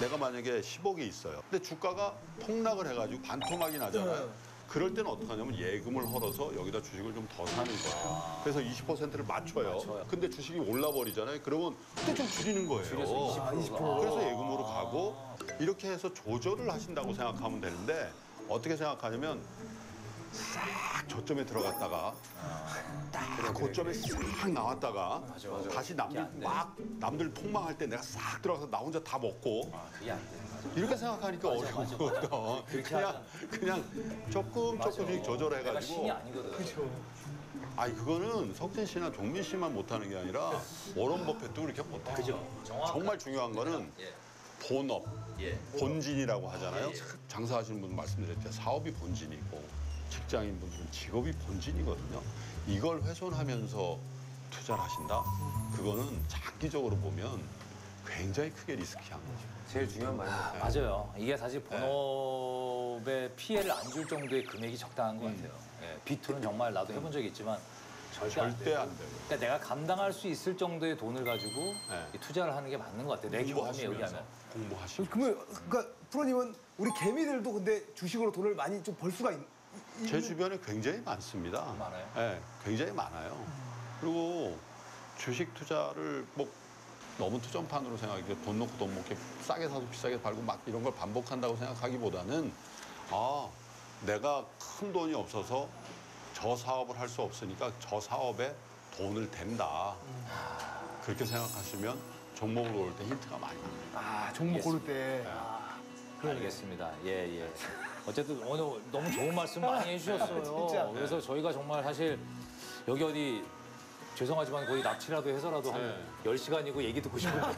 내가 만약에 10억이 있어요. 근데 주가가 폭락을 해가지고 반토막이 나잖아요. 네. 그럴 때는 어떻게 하냐면 예금을 헐어서 여기다 주식을 좀 더 사는 거예요. 그래서 20%를 맞춰요. 맞춰요. 근데 주식이 올라버리잖아요. 그러면 또 좀 줄이는 거예요. 줄여서 아, 20%. 그래서 예금으로 가고 이렇게 해서 조절을 하신다고 생각하면 되는데 어떻게 생각하냐면 싹 저점에 들어갔다가 딱 고점에 싹 나왔다가 다시 남들. 막 남들 폭망할 때 내가 싹 들어가서 나 혼자 다 먹고 그게 안 돼. 이렇게 생각하니까 어려워. 그냥 그냥 조금 조금씩 조절해가지고 내가 신이 아니거든. 아니 그거는 석진 씨나 종민 씨만 못하는 게 아니라 워런 버핏도 그렇게 못해. 그죠. 정확한- 정말 중요한 거는 예. 본업, 예. 본진이라고 하잖아요. 예, 예. 장사하시는 분 말씀드렸죠. 사업이 본진이고 직장인 분들은 직업이 본진이거든요. 이걸 훼손하면서 투자를 하신다? 그거는 장기적으로 보면 굉장히 크게 리스키한 거죠. 제일 중요한 말입니다. 맞아요. 이게 사실 본업에 피해를 안 줄 정도의 금액이 적당한 것 같아요. 예, B2는 정말 나도 해본 적이 있지만 절대, 안 절대 돼요. 안 되고. 그러니까 내가 감당할 수 있을 정도의 돈을 가지고 네. 이 투자를 하는 게 맞는 것 같아요. 내 경험에 의하면. 공부하시면 그러면 그러니까 프로님은 우리 개미들도 근데 주식으로 돈을 많이 좀 벌 수가 있, 제 주변에 굉장히 많습니다. 많아요? 네, 굉장히 많아요. 그리고 주식 투자를 뭐 너무 투전판으로 생각하기 돈 놓고 돈 먹게 싸게 사서 비싸게 팔고 막 이런 걸 반복한다고 생각하기보다는 아 내가 큰 돈이 없어서 저 사업을 할 수 없으니까 저 사업에 돈을 댄다. 그렇게 생각하시면 종목을 고를 때 힌트가 많이 납니다. 아 종목 고를 때 알겠습니다. 예, 예. 어쨌든 오늘 너무 좋은 말씀 많이 해주셨어요. 진짜. 그래서 저희가 정말 사실 여기 어디 죄송하지만 거의 납치라도 해서라도 한 네. 10시간이고 얘기 듣고 싶은데